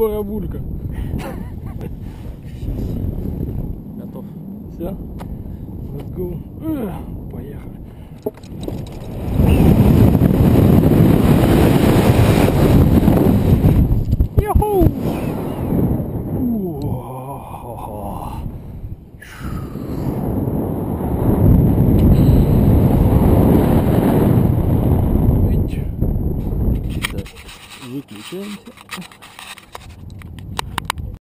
барабулька. Готов. Все? Let's go. Поехали. выключаемся.